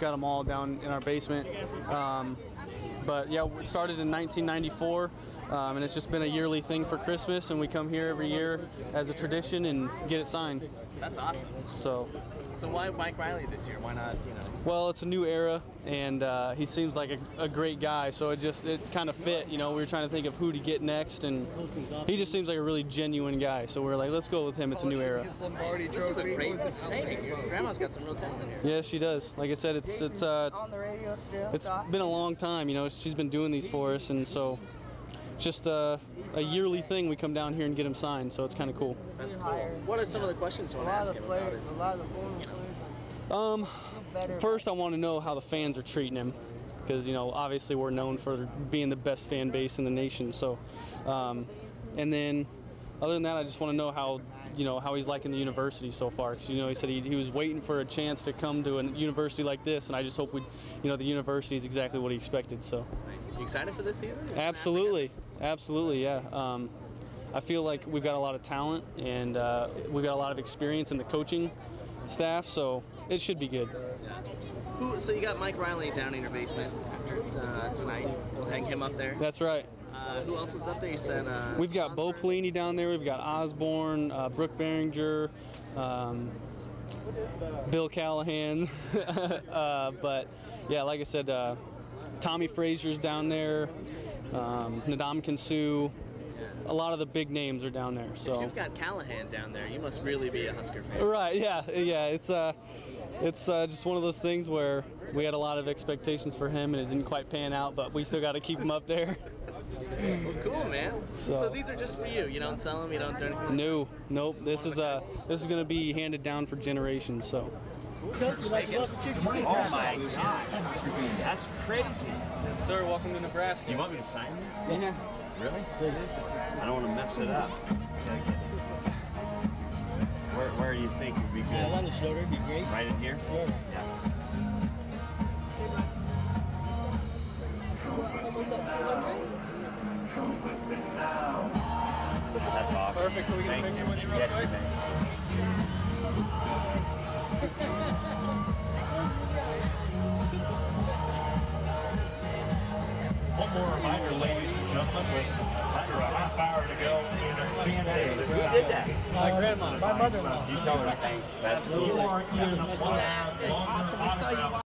got them all down in our basement. Um, but yeah, it started in 1994. Um, and it's just been a yearly thing for Christmas, and we come here every year as a tradition and get it signed. That's awesome. So, So why Mike Riley this year? Why not, you know? well, it's a new era, and uh, he seems like a, a great guy. So it just it kind of fit. You know, we were trying to think of who to get next, and he just seems like a really genuine guy. So we're like, let's go with him. It's a new era. This is a great painting. Your grandma's got some real talent here. Yeah, she does. Like I said, it's it's uh, on the radio still. it's been a long time. You know, she's been doing these for us, and so it's just uh, a yearly thing. We come down here and get him signed, so it's kind of cool. That's cool. What are some of the questions you want to ask him about players, his a lot of the former players. Um, first, I want to know how the fans are treating him, because you know, obviously, we're known for being the best fan base in the nation. So, um, and then, other than that, I just want to know how you know how he's liking the university so far. 'Cause, you know, he said he, he was waiting for a chance to come to a university like this, and I just hope we, you know, the university is exactly what he expected. So. Nice. You excited for this season? Absolutely, absolutely, yeah. Um, I feel like we've got a lot of talent and uh, we've got a lot of experience in the coaching staff, so it should be good. Who, so you got Mike Riley down in your basement after uh, tonight. We'll hang him up there. That's right. Uh, who else is up there? You said uh, We've got Bo Osborne? Pelini down there. We've got Osborne, uh, Brook Berringer, um, Bill Callahan. uh, but yeah, like I said, uh, Tommie Frazier's down there. Um, Ndamukong Suh. A lot of the big names are down there. So If you've got Callahan down there, you must really be a Husker fan. Right. Yeah. Yeah. It's uh, it's uh, just one of those things where we had a lot of expectations for him, and it didn't quite pan out. But we still got to keep him up there. Well, cool, man. So, So- these are just for you. You don't sell them. You don't do anything. No. Nope. This is uh, this is gonna be handed down for generations. So. Oh my god, that's crazy. Yes, sir. Welcome to Nebraska. You want me to sign this? Yeah. Really? Please. I don't want to mess it up. Where, where do you think it would be good? Yeah, on the shoulder would be great. Right in here? Sure. Yeah. That's awesome. Perfect. Can we get a picture you. with you real Yes, quick? Did that? My grandma. My mother-in-law. You tell her to thank. That's You are in the Awesome. We saw you